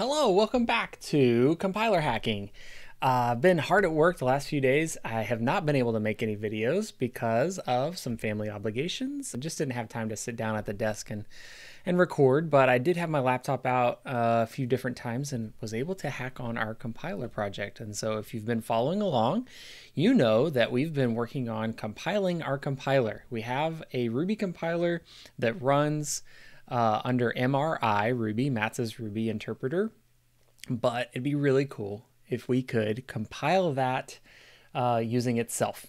Hello, welcome back to Compiler Hacking. Uh, I've been hard at work the last few days. I have not been able to make any videos because of some family obligations. I just didn't have time to sit down at the desk and, and record, but I did have my laptop out uh, a few different times and was able to hack on our compiler project. And so if you've been following along, you know that we've been working on compiling our compiler. We have a Ruby compiler that runs uh, under MRI Ruby, Matz's Ruby interpreter. But it'd be really cool if we could compile that uh, using itself.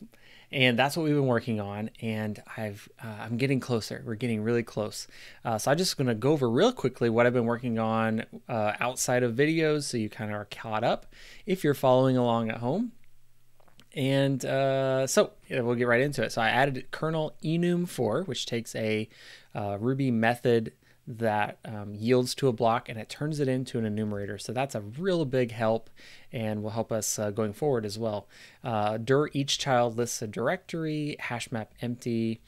And that's what we've been working on. And I've uh, I'm getting closer. We're getting really close. Uh, so I'm just going to go over real quickly what I've been working on uh, outside of videos, so you kind of are caught up if you're following along at home. And uh, so yeah, we'll get right into it. So I added kernel enum_for, which takes a uh, Ruby method that um, yields to a block and it turns it into an enumerator. So that's a real big help and will help us uh, going forward as well. Uh, dir each child lists a directory, hash map empty,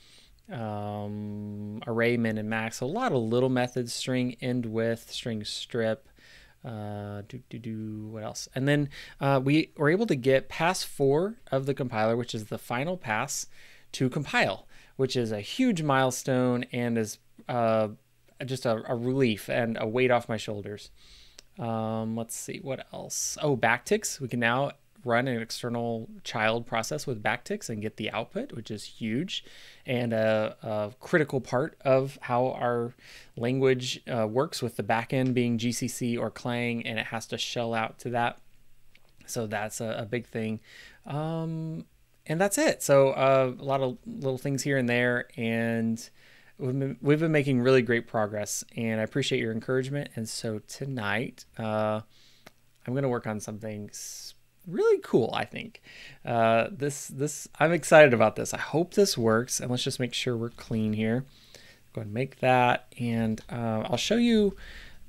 um, array min and max. A lot of little methods, string end with, string strip. Uh, do do do what else? And then uh, we were able to get pass four of the compiler, which is the final pass to compile, which is a huge milestone and is uh, just a, a, relief and a weight off my shoulders. Um, let's see what else. Oh, backticks. We can now run an external child process with backticks and get the output, which is huge and a, a critical part of how our language uh, works with the backend being GCC or Clang, and it has to shell out to that. So that's a, a big thing. Um, and that's it. So uh, a lot of little things here and there, and we've been, we've been making really great progress. And I appreciate your encouragement. And so tonight, uh, I'm going to work on something really cool. I think uh, this this I'm excited about this. I hope this works. And let's just make sure we're clean here. Go ahead and make that, and uh, I'll show you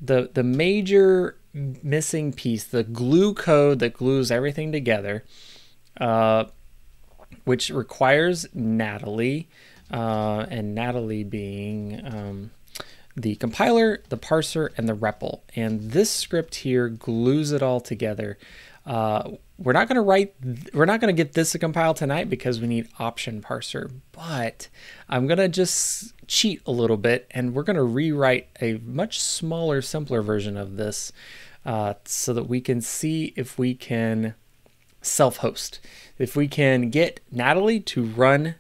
the the major missing piece, the glue code that glues everything together, uh, which requires Natalie, uh, and Natalie being um, the compiler, the parser, and the REPL. And this script here glues it all together. Uh, we're not going to write, we're not going to get this to compile tonight because we need option parser, but I'm going to just cheat a little bit and we're going to rewrite a much smaller, simpler version of this uh, so that we can see if we can self-host. If we can get Natalie to run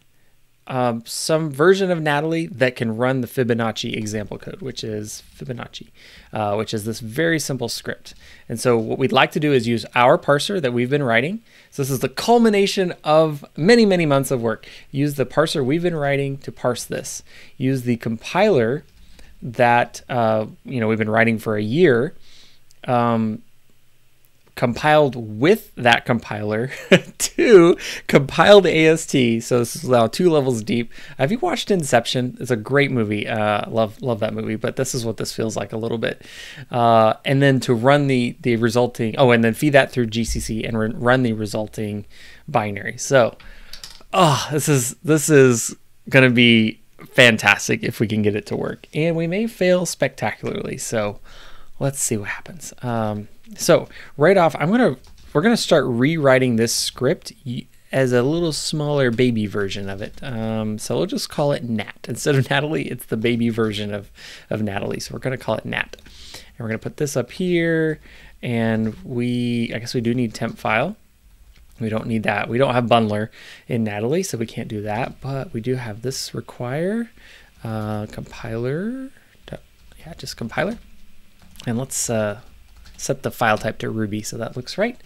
um, some version of Natalie that can run the Fibonacci example code, which is Fibonacci, uh, which is this very simple script. And so what we'd like to do is use our parser that we've been writing. So this is the culmination of many, many months of work. Use the parser we've been writing to parse this. Use the compiler that uh, you know we've been writing for a year um, compiled with that compiler to compiled AST. So this is now two levels deep. Have you watched Inception? It's a great movie. Uh, love love that movie. But this is what this feels like a little bit. Uh, and then to run the the resulting oh, and then feed that through GCC and run the resulting binary. So, oh, this is this is gonna be fantastic if we can get it to work. And we may fail spectacularly. So let's see what happens. Um, so right off, I'm gonna we're gonna start rewriting this script as a little smaller baby version of it. Um, so we'll just call it Nat instead of Natalie. It's the baby version of of Natalie. So we're gonna call it Nat, and we're gonna put this up here. And we, I guess we do need temp file. We don't need that. We don't have bundler in Natalie, so we can't do that. But we do have this require uh, compiler. Yeah, just compiler. And let's uh, set the file type to Ruby so that looks right.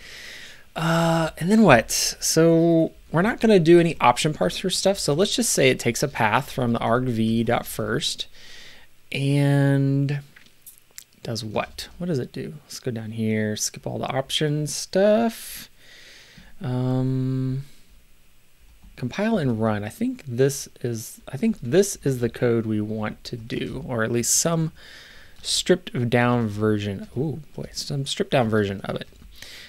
Uh, and then what? So we're not going to do any option parser stuff. So let's just say it takes a path from the argv.first and does what? What does it do? Let's go down here, skip all the option stuff. Um, compile and run. I think this is I think this is the code we want to do, or at least some stripped down version. Oh boy, some stripped down version of it.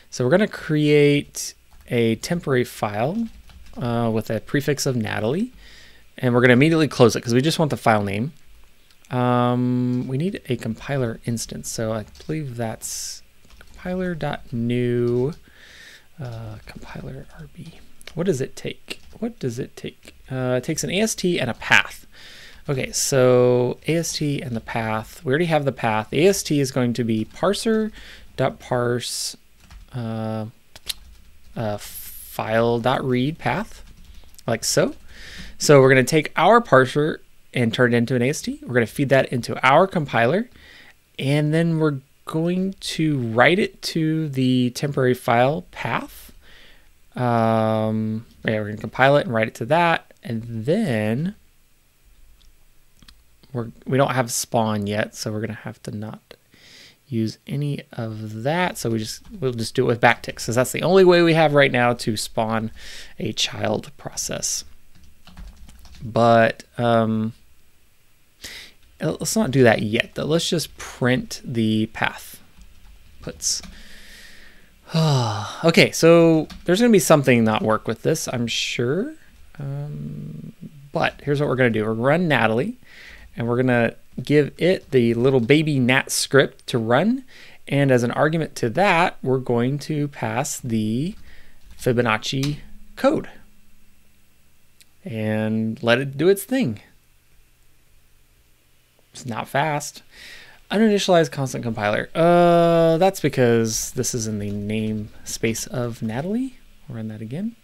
So we're going to create a temporary file uh, with a prefix of Natalie, and we're going to immediately close it because we just want the file name. Um, we need a compiler instance. So I believe that's compiler.new uh, compiler RB. What does it take? What does it take? Uh, it takes an AST and a path. Okay, so AST and the path. We already have the path. AST is going to be parser.parse uh, uh, file.read path, like so. So we're going to take our parser and turn it into an AST. We're going to feed that into our compiler, and then we're going to write it to the temporary file path. Um, yeah, we're going to compile it and write it to that, and then we're we don't have spawn yet, so we're going to have to not use any of that. So we just we'll just do it with backticks, because that's the only way we have right now to spawn a child process. But um, let's not do that yet though. Let's just print the path puts. okay, so there's going to be something not work with this, I'm sure. Um, but here's what we're going to do. We're going to run Natalie, and we're going to give it the little baby nat script to run. And as an argument to that, we're going to pass the Fibonacci code and let it do its thing. It's not fast. Uninitialized constant compiler. Uh, that's because this is in the namespace of Natalie. I'll run that again.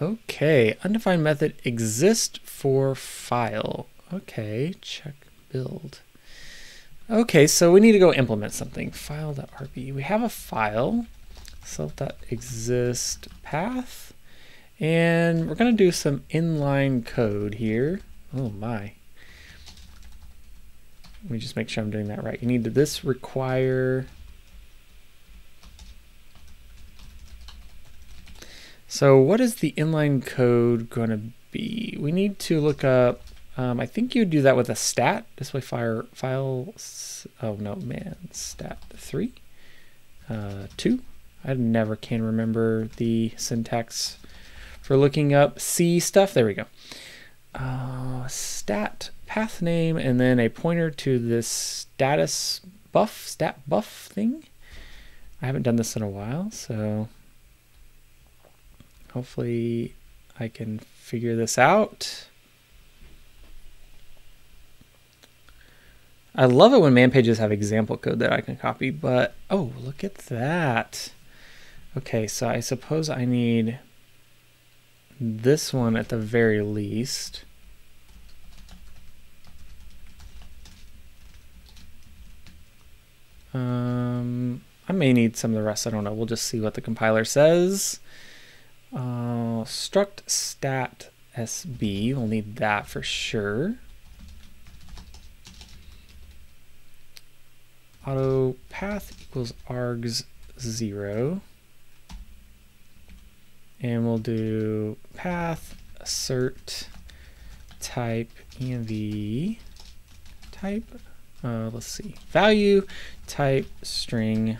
Okay, undefined method exist for file. Okay, check build. Okay, so we need to go implement something. File.rb. We have a file, self.exist path. And we're going to do some inline code here. Oh my. Let me just make sure I'm doing that right. You need this require So what is the inline code going to be? We need to look up, um, I think you do that with a stat, display fire file, oh no, man, stat three, uh, two. I never can remember the syntax for looking up C stuff. There we go. Uh, stat path name and then a pointer to this status buff, stat buff thing. I haven't done this in a while, so hopefully I can figure this out. I love it when man pages have example code that I can copy, but oh, look at that. Okay, so I suppose I need this one at the very least. Um, I may need some of the rest. I don't know. We'll just see what the compiler says. Uh, struct stat sb. We'll need that for sure. Auto path equals args zero and we'll do path assert type env type uh, let's see value type string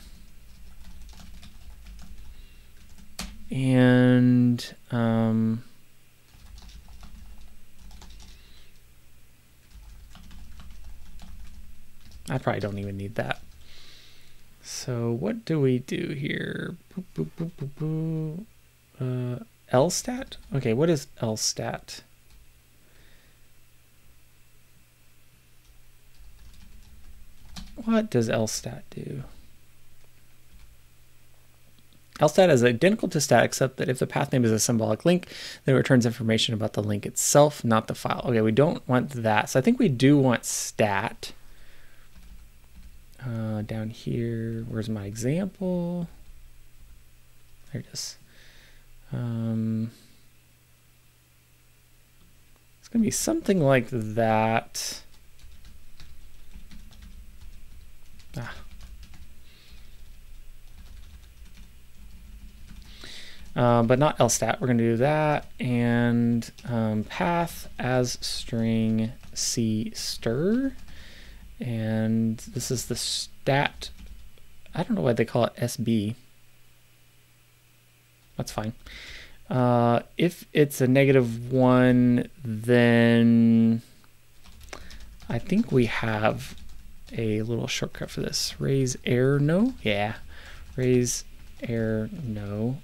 and um, I probably don't even need that. So what do we do here? Boop, boop, boop, uh, LStat? Okay, what is LStat? What does LStat do? LStat is identical to stat except that if the path name is a symbolic link, then it returns information about the link itself, not the file. Okay, we don't want that. So I think we do want stat. Uh, down here, where's my example? There it is. Um, it's going to be something like that. Ah. Uh, but not lstat. We're going to do that and um, path as string c_str. And this is the stat. I don't know why they call it SB. That's fine. Uh, if it's a negative one, then I think we have a little shortcut for this. Raise error no? Yeah. Raise error no.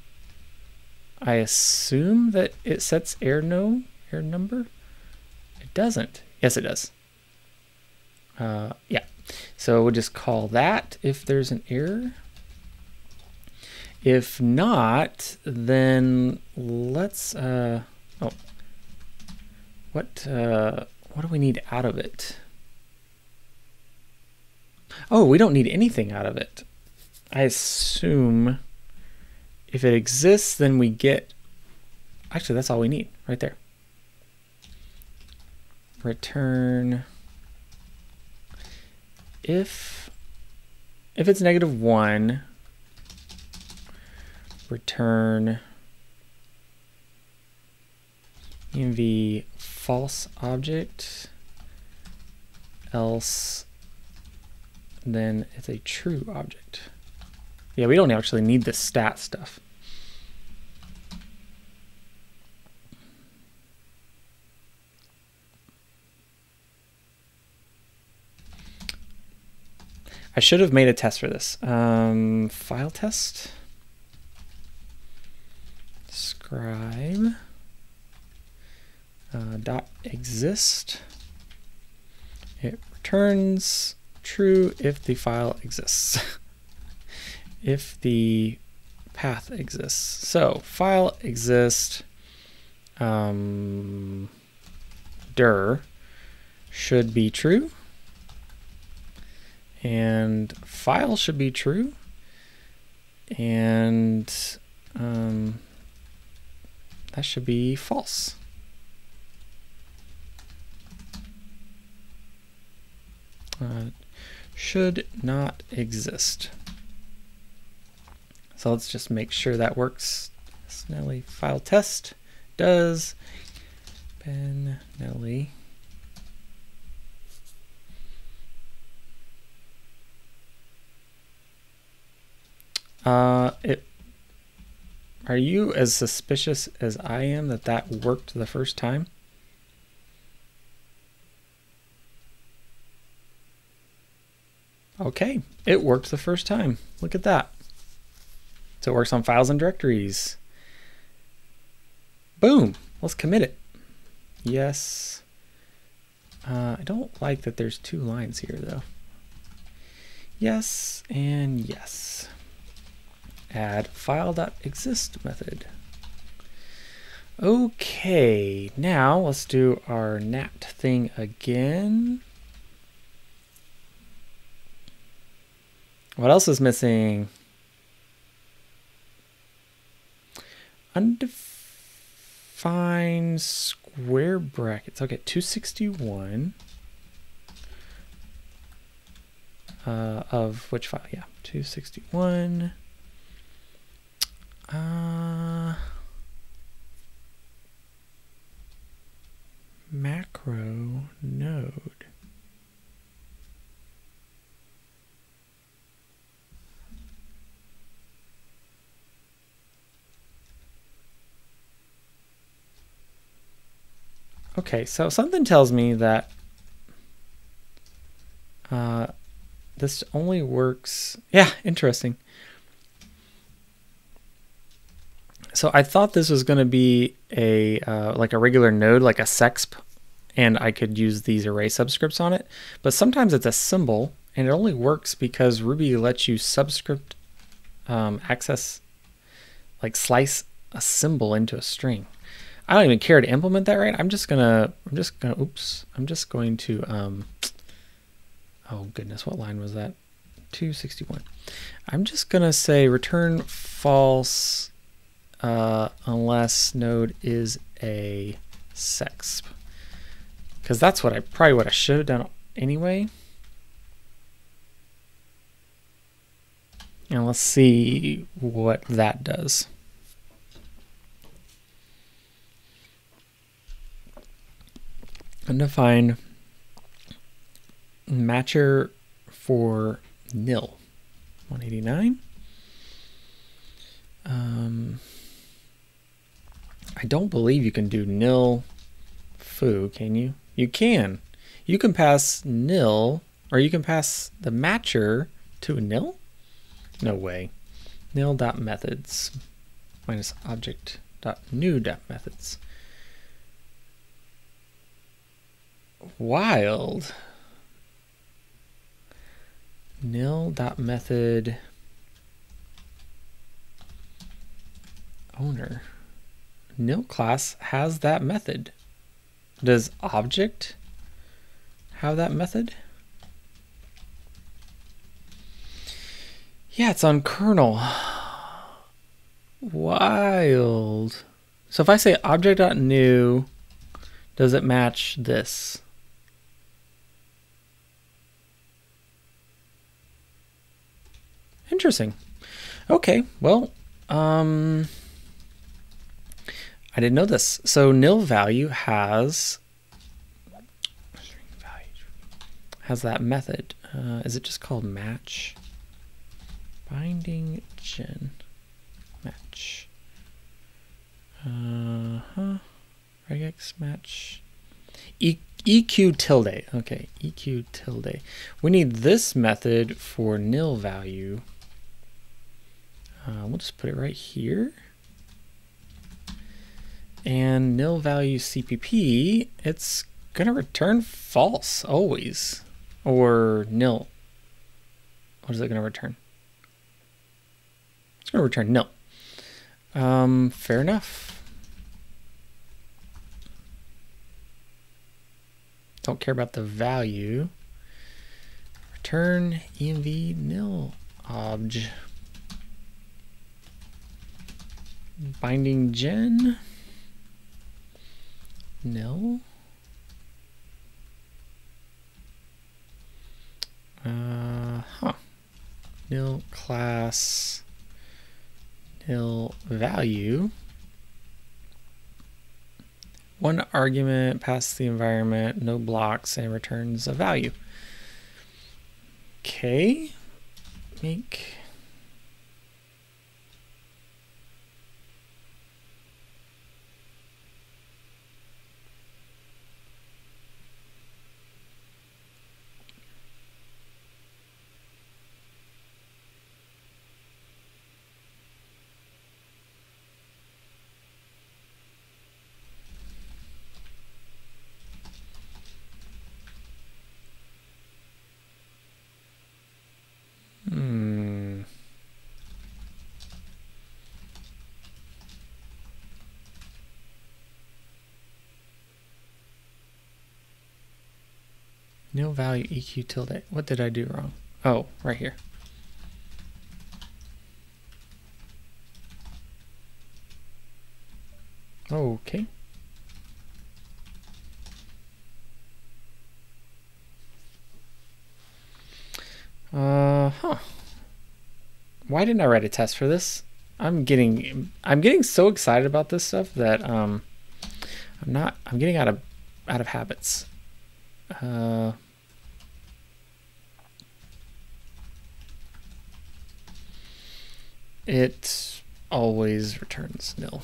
I assume that it sets error no, error number. It doesn't. Yes, it does. Uh, yeah. So we'll just call that if there's an error. If not, then let's, uh, oh, what, uh, what do we need out of it? Oh, we don't need anything out of it. I assume if it exists, then we get, actually, that's all we need right there. Return if, if it's negative one, return env false object, else then it's a true object. Yeah, we don't actually need the stat stuff. I should have made a test for this. Um, file test. Scribe. Uh, dot exist. It returns true if the file exists. if the path exists. So file exist um, dir should be true and file should be true and um, that should be false. Uh, should not exist. So let's just make sure that works. Snelly file test does. Ben Nelly. Uh, it. Are you as suspicious as I am that that worked the first time? Okay, it worked the first time. Look at that. So it works on files and directories. Boom. Let's commit it. Yes. Uh, I don't like that there's two lines here, though. Yes and yes add file.exist method. Okay, now let's do our nat thing again. What else is missing? Undefined square brackets. Okay, 261 uh, of which file? Yeah, 261. Uh, macro node. Okay, so something tells me that uh, this only works. Yeah, interesting. So I thought this was going to be a uh, like a regular node, like a sexp, and I could use these array subscripts on it. But sometimes it's a symbol, and it only works because Ruby lets you subscript um, access, like slice a symbol into a string. I don't even care to implement that right. I'm just gonna, I'm just gonna, oops, I'm just going to, um, oh goodness, what line was that? 261. I'm just gonna say return false uh, unless node is a sexp. Because that's what I probably what I should have done anyway. And let's see what that does. Undefined matcher for nil 189. Um, I don't believe you can do nil foo, can you? You can. You can pass nil, or you can pass the matcher to a nil? No way. Nil dot methods minus object dot new dot methods. Wild. Nil dot method owner. Nil class has that method. Does object have that method? Yeah, it's on kernel. Wild. So if I say object.new, does it match this? Interesting. Okay, well, um, I didn't know this. So nil value has has that method. Uh, is it just called match? Binding gen match. Uh huh. Regex match. E EQ tilde. Okay, EQ tilde. We need this method for nil value. Uh, we'll just put it right here. And nil value CPP, it's going to return false always. Or nil. What is it going to return? It's going to return nil. Um, fair enough. Don't care about the value. Return env nil obj. Binding gen. Nil. Uh, huh. Nil class. Nil value. One argument passes the environment, no blocks, and returns a value. Okay. Make Hmm. No value EQ tilde. What did I do wrong? Oh, right here. Okay. Uh huh. Why didn't I write a test for this? I'm getting I'm getting so excited about this stuff that um I'm not I'm getting out of out of habits. Uh it always returns nil.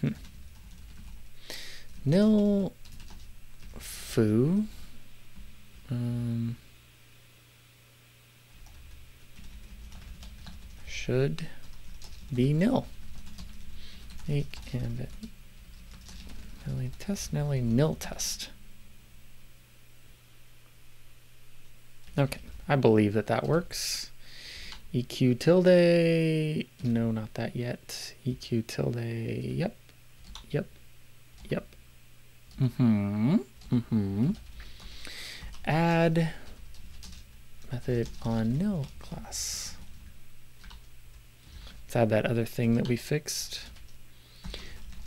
Hmm. Nil foo. Um should be nil. Make and Nelly test Nelly nil test. Okay, I believe that that works. EQ tilde, no, not that yet. EQ tilde, yep, yep, yep. Mm-hmm, mm-hmm. Add method on nil class. Let's add that other thing that we fixed.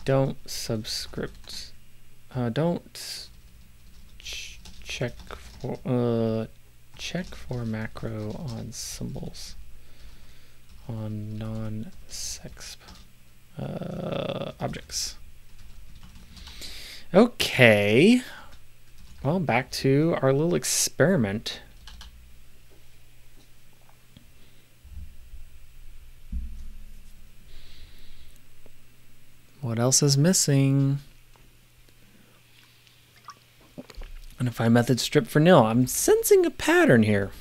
Don't subscript. Uh, don't ch check for uh, check for macro on symbols on non-sex uh, objects. Okay. Well, back to our little experiment. What else is missing? I method strip for nil, I'm sensing a pattern here.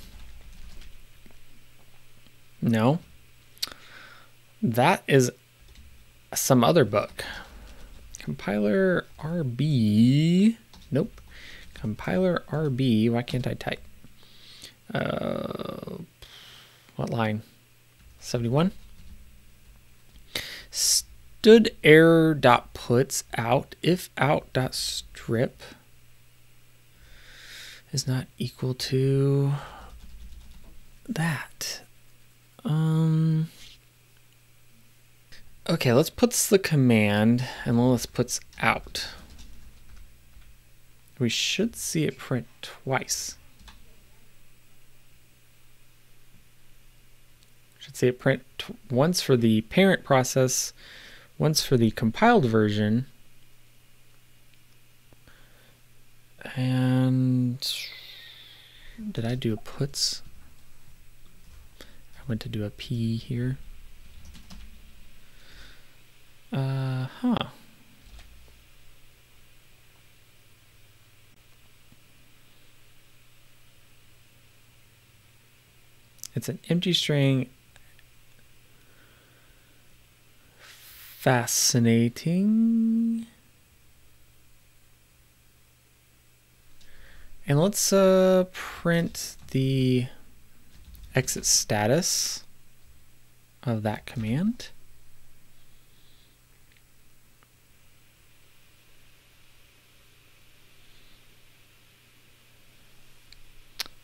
No. That is some other book. Compiler RB. Nope. Compiler RB. Why can't I type? Uh, what line? 71? Stood error dot puts out if out dot strip is not equal to that. Um. Okay, let's puts the command and let's puts out. We should see it print twice. Should see it print once for the parent process, once for the compiled version, and did I do a puts? I went to do a P here. Uh huh. It's an empty string. Fascinating. And let's uh, print the exit status of that command.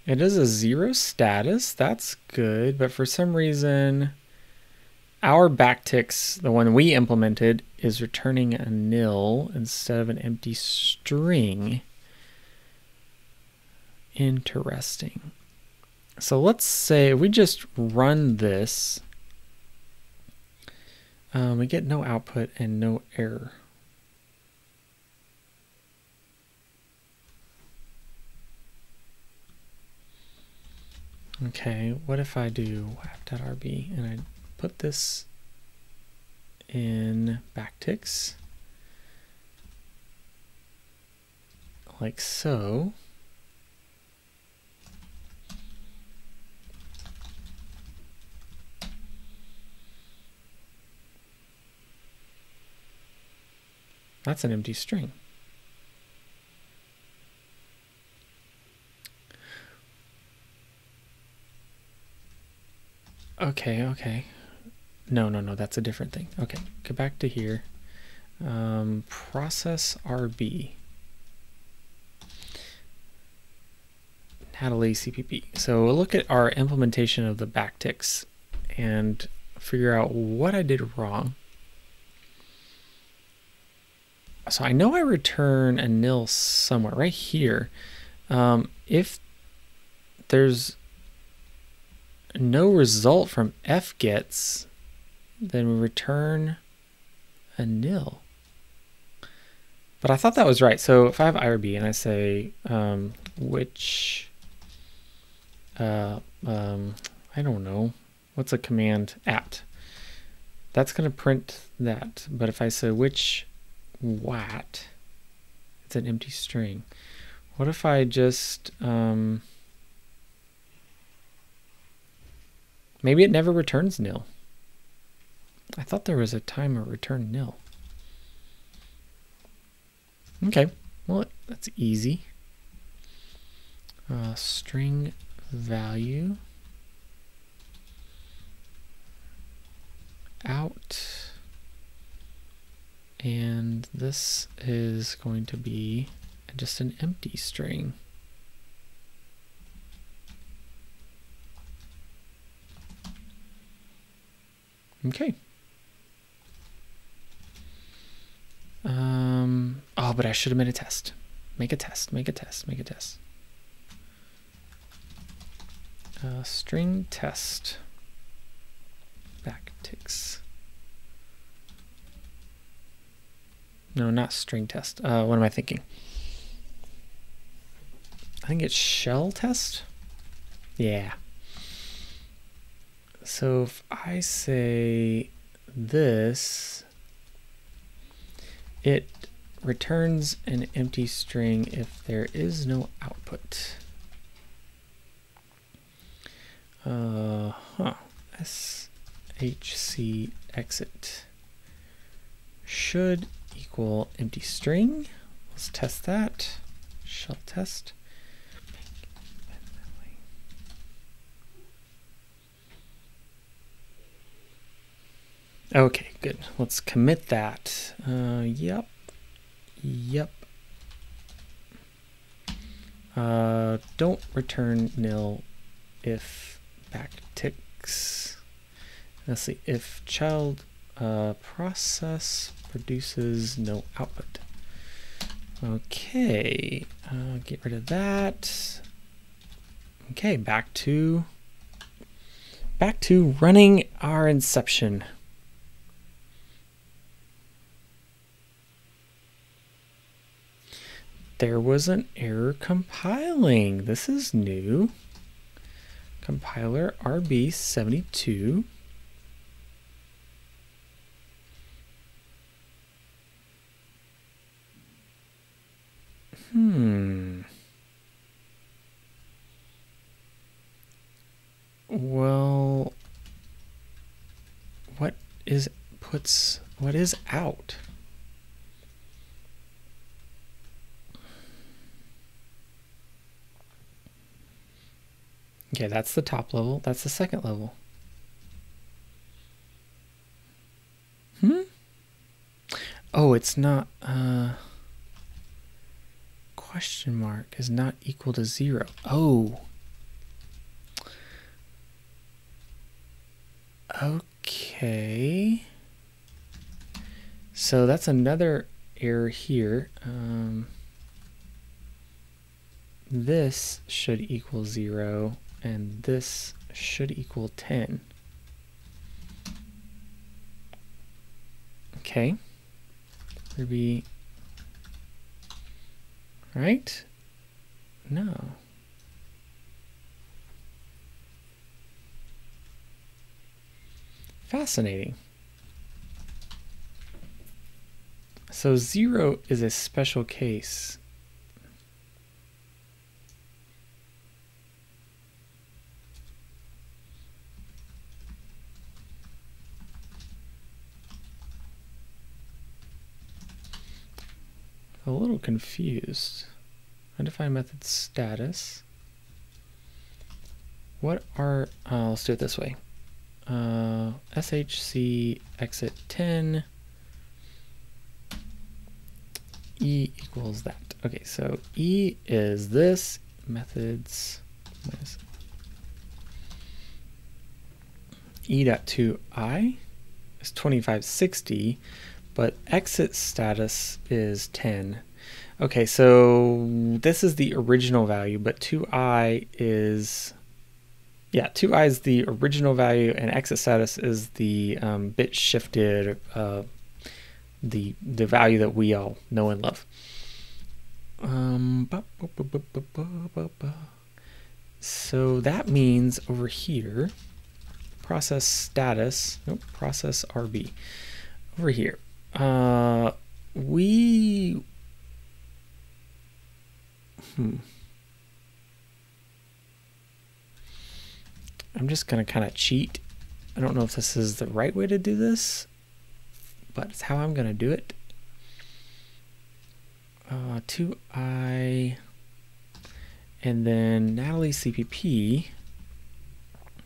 It is a zero status, that's good, but for some reason our backticks, the one we implemented, is returning a nil instead of an empty string. Interesting. So let's say we just run this. Um, we get no output and no error. Okay, what if I do wap.rb and I put this in backticks like so. That's an empty string. Okay, okay. No, no, no, that's a different thing. Okay, go back to here. Um, process RB. Natalie CPP. So we'll look at our implementation of the backticks and figure out what I did wrong. So I know I return a nil somewhere right here. Um, if there's no result from fgets, then we return a nil. But I thought that was right. So if I have IRB and I say um, which, uh, um, I don't know, what's a command at? That's going to print that. But if I say which wat, it's an empty string. What if I just, um, maybe it never returns nil. I thought there was a timer return nil. Okay, well, that's easy. Uh, string value out and this is going to be just an empty string. Okay. Um, oh, but I should have made a test. Make a test, make a test, make a test. Uh, string test back backticks. No, not string test. Uh, what am I thinking? I think it's shell test. Yeah. So if I say this it returns an empty string if there is no output. Uh huh. SHC exit should equal empty string. Let's test that. Shell test. Okay, good. Let's commit that. Uh, yep. Yep. Uh, don't return nil if backticks. Let's see. If child uh, process produces no output. Okay, uh, get rid of that. Okay, back to back to running our inception. there was an error compiling. This is new. Compiler RB72. Hmm. Well, what is puts what is out? Okay, that's the top level. That's the second level. Hmm? Oh, it's not, uh, question mark is not equal to zero. Oh. Okay. So that's another error here. Um, this should equal zero and this should equal 10. Okay. Ruby, right? No. Fascinating. So zero is a special case. A little confused. Identify method status. What are, uh, let's do it this way. Uh, SHC exit 10. E equals that. Okay, so E is this methods minus E dot to_i is 2560 but exit status is 10. Okay, so this is the original value, but to_i is, yeah, to_i is the original value, and exit status is the um, bit shifted, uh, the the value that we all know and love. Um, so that means over here, process status, nope, process RB. Over here, uh, we. Hmm. I'm just going to kind of cheat. I don't know if this is the right way to do this, but it's how I'm going to do it. Uh, to_i, and then Natalie CPP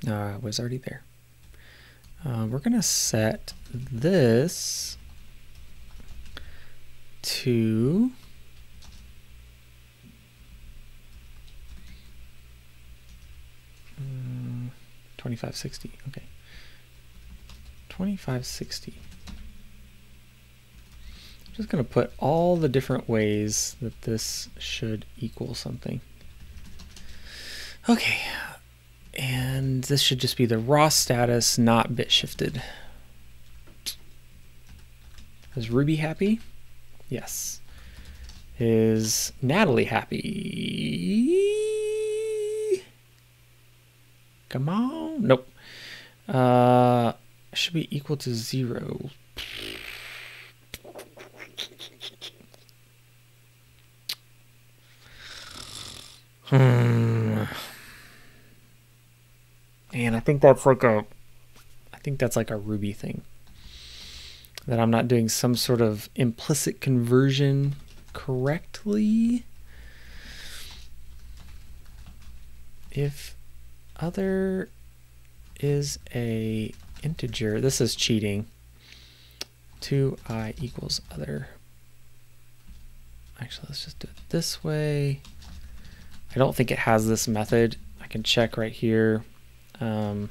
uh, was already there. Uh, we're going to set this to um, 2560. Okay. 2560. I'm just going to put all the different ways that this should equal something. Okay. And this should just be the raw status, not bit shifted. Is Ruby happy? Yes. Is Natalie happy? Come on. Nope. Uh, should be equal to zero. Hmm. And I think that's like a, I think that's like a Ruby thing. That I'm not doing some sort of implicit conversion correctly. If other is a integer, this is cheating. to_i equals other. Actually, let's just do it this way. I don't think it has this method. I can check right here. Um,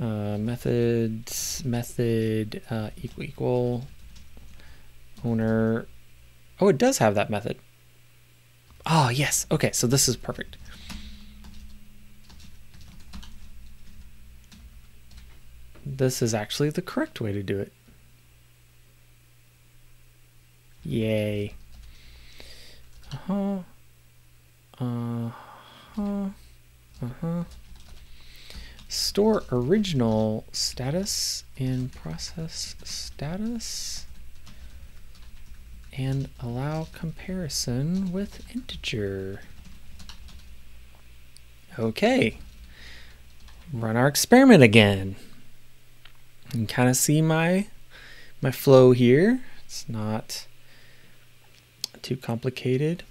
uh, methods, method, uh, equal, equal, owner. Oh, it does have that method. Oh, yes. Okay, so this is perfect. This is actually the correct way to do it. Yay. Uh-huh. Uh-huh. Uh-huh. Store original status in process status and allow comparison with integer. Okay. Run our experiment again. You can kind of see my my flow here. It's not too complicated.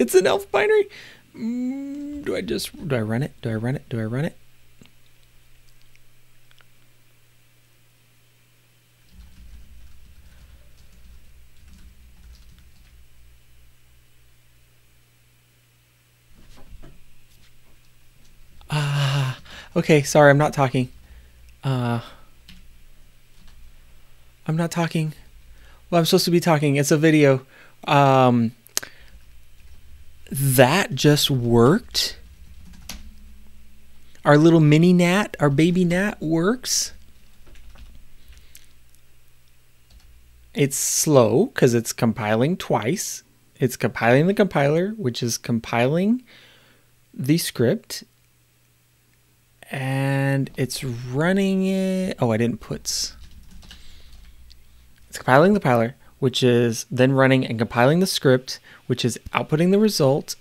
It's an ELF binary. Mm, do I just do I run it? Do I run it? Do I run it? Ah, okay. Sorry, I'm not talking. Uh, I'm not talking. Well, I'm supposed to be talking. It's a video. Um, that just worked. Our little mini gnat, our baby gnat works. It's slow because it's compiling twice. It's compiling the compiler, which is compiling the script. And it's running it. Oh, I didn't put. It's compiling the compiler, which is then running and compiling the script, which is outputting the result.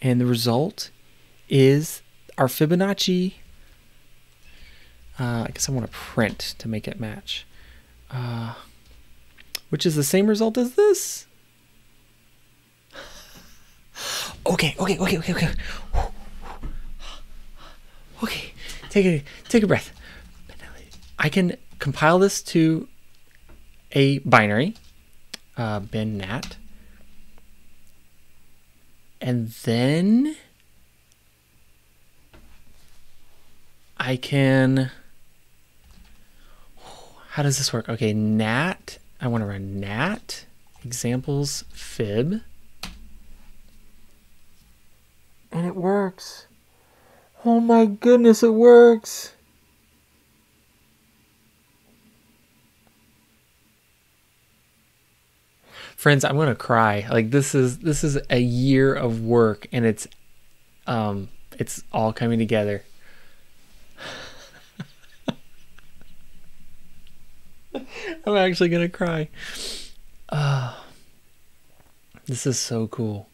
And the result is our Fibonacci. Uh, I guess I want to print to make it match. Uh, which is the same result as this. Okay, okay, okay, okay, okay. Okay, take a take a breath. I can compile this to a binary, uh, bin nat, and then I can. How does this work? Okay, nat. I want to run nat examples fib. And it works. Oh my goodness, it works. Friends, I'm to cry. Like this is this is a year of work and it's um it's all coming together. I'm actually to cry. Uh, this is so cool.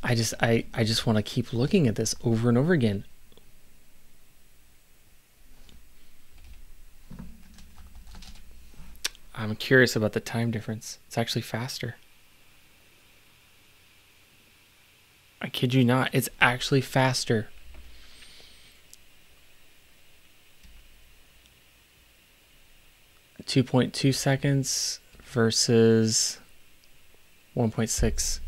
I just I I just want to keep looking at this over and over again. I'm curious about the time difference. It's actually faster. I kid you not, it's actually faster. Two point two seconds versus one point six.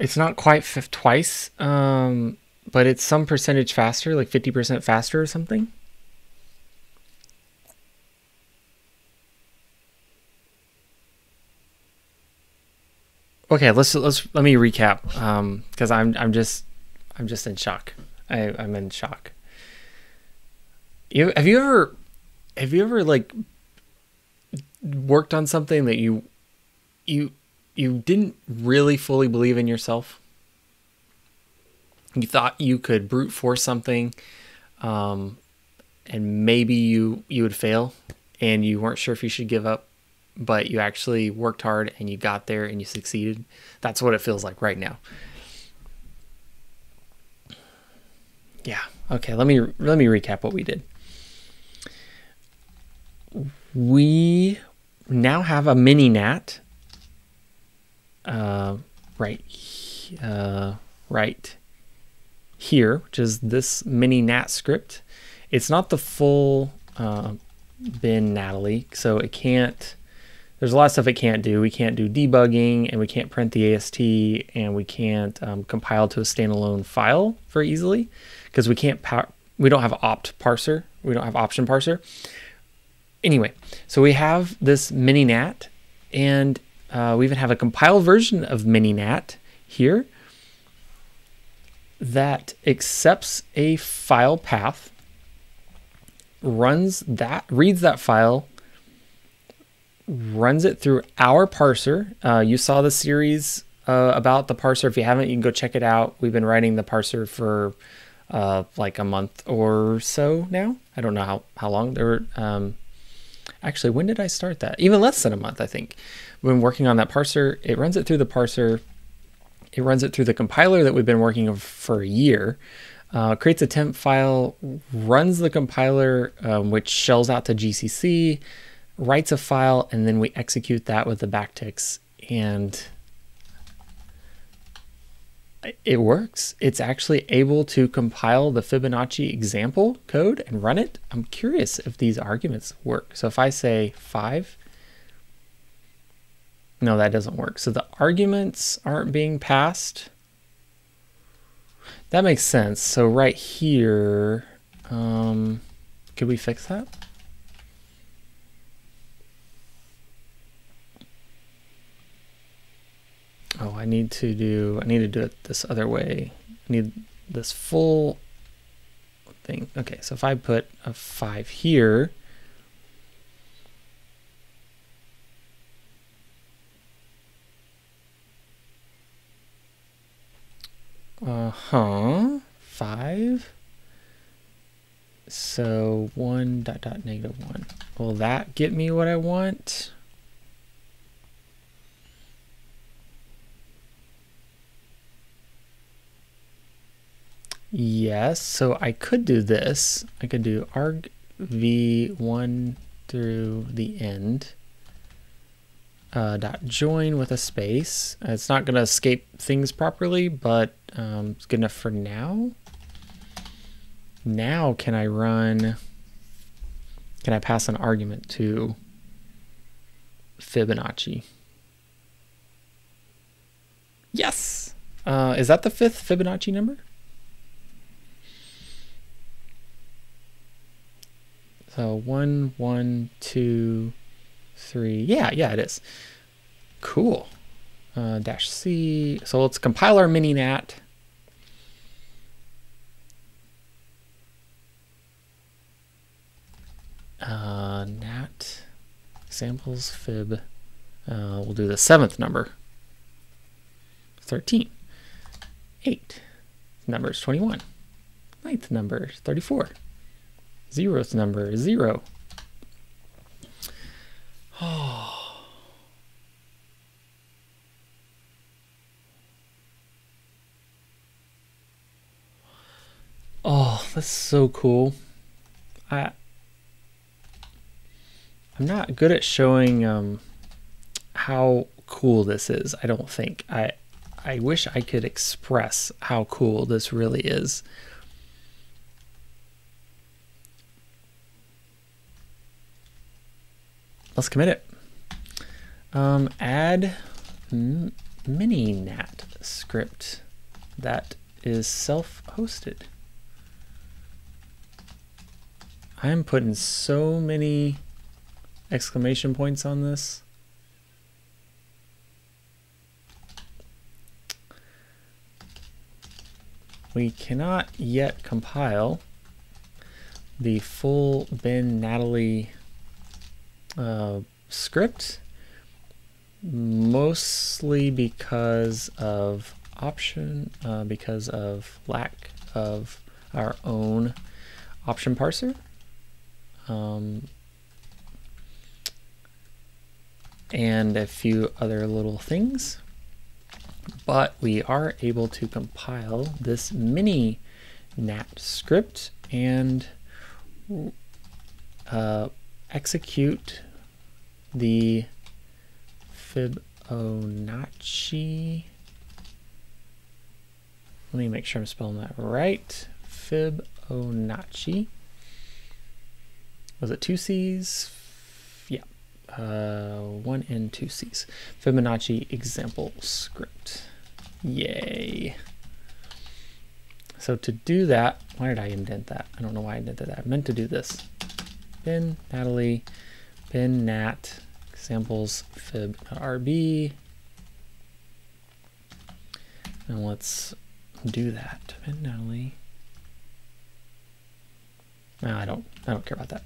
It's not quite twice, um, but it's some percentage faster, like 50% faster or something. Okay, let's let's let me recap Um, because I'm I'm just I'm just in shock. I, I'm in shock. You have you ever have you ever like worked on something that you you you didn't really fully believe in yourself. You thought you could brute force something, um, and maybe you you would fail and you weren't sure if you should give up but you actually worked hard and you got there and you succeeded that's what it feels like right now yeah okay let me let me recap what we did we now have a mini nat uh, right uh, right here, which is this mini nat script. It's not the full uh, bin Natalie, so it can't. There's a lot of stuff it can't do. We can't do debugging, and we can't print the AST, and we can't um, compile to a standalone file very easily because we can't. We don't have opt parser. We don't have option parser. Anyway, so we have this mini nat, and uh, we even have a compiled version of mini-nat here that accepts a file path, runs that, reads that file, runs it through our parser. Uh, you saw the series uh, about the parser. If you haven't, you can go check it out. We've been writing the parser for uh, like a month or so now. I don't know how, how long. There were, um, actually, when did I start that? Even less than a month, I think when working on that parser, it runs it through the parser. It runs it through the compiler that we've been working on for a year. Uh, creates a temp file, runs the compiler, um, which shells out to GCC, writes a file, and then we execute that with the backticks. And it works. It's actually able to compile the Fibonacci example code and run it. I'm curious if these arguments work. So if I say 5, no, that doesn't work. So the arguments aren't being passed. That makes sense. So right here, um, could we fix that? Oh, I need to do, I need to do it this other way. I need this full thing. Okay, so if I put a five here, Uh-huh. Five. So one dot dot negative one. Will that get me what I want? Yes, so I could do this. I could do arg v1 through the end uh, dot join with a space. It's not going to escape things properly, but um, it's good enough for now. Now can I run, can I pass an argument to Fibonacci? Yes! Uh, is that the fifth Fibonacci number? So one, one, two, three. Yeah, yeah, it is. Cool. Uh, dash C. So let's compile our mini nat. Uh, nat samples fib. Uh, we'll do the seventh number. 13. 8. Number is 21. Ninth number is 34. Zeroth number is 0. Oh. Oh, that's so cool. I I'm not good at showing um, how cool this is. I don't think. I I wish I could express how cool this really is. Let's commit it. Um, add mini-nat script that is self-hosted. I'm putting so many exclamation points on this. We cannot yet compile the full bin Natalie uh, script, mostly because of option, uh, because of lack of our own option parser. um, and a few other little things. But we are able to compile this mini NAT script and uh, execute the Fibonacci. Let me make sure I'm spelling that right. Fibonacci. Was it two C's? Yeah. Uh, one and two C's. Fibonacci example script. Yay. So to do that, why did I indent that? I don't know why I indented that. I meant to do this. Bin Natalie, bin nat, examples fib.rb. And let's do that. Natalie. No, I don't. I don't care about that.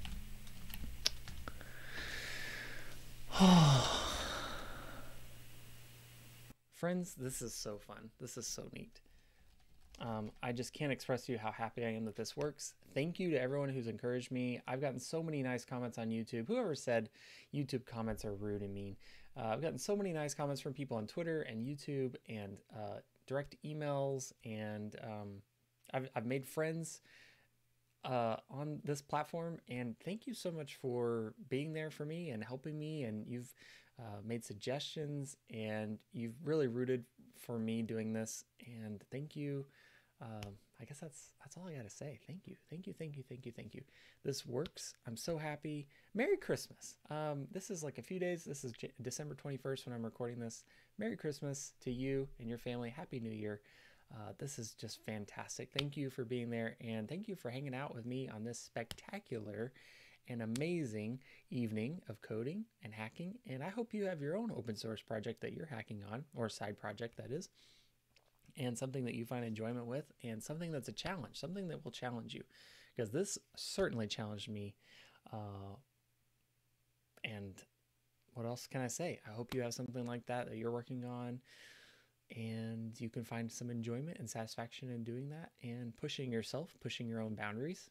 Friends, this is so fun. This is so neat. Um, I just can't express to you how happy I am that this works. Thank you to everyone who's encouraged me. I've gotten so many nice comments on YouTube. Whoever said YouTube comments are rude and mean. Uh, I've gotten so many nice comments from people on Twitter and YouTube and uh, direct emails, and um, I've, I've made friends uh, on this platform. And thank you so much for being there for me and helping me. And you've uh, made suggestions and you've really rooted for me doing this. And thank you. Um, I guess that's that's all I got to say. Thank you, thank you, thank you, thank you, thank you. This works. I'm so happy. Merry Christmas. Um, this is like a few days. This is J- December 21st when I'm recording this. Merry Christmas to you and your family. Happy New Year. Uh, this is just fantastic. Thank you for being there, and thank you for hanging out with me on this spectacular and amazing evening of coding and hacking. And I hope you have your own open source project that you're hacking on, or side project that is and something that you find enjoyment with and something that's a challenge, something that will challenge you. Because this certainly challenged me. Uh, and what else can I say? I hope you have something like that that you're working on and you can find some enjoyment and satisfaction in doing that and pushing yourself, pushing your own boundaries.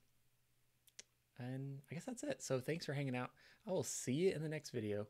And I guess that's it. So thanks for hanging out. I will see you in the next video.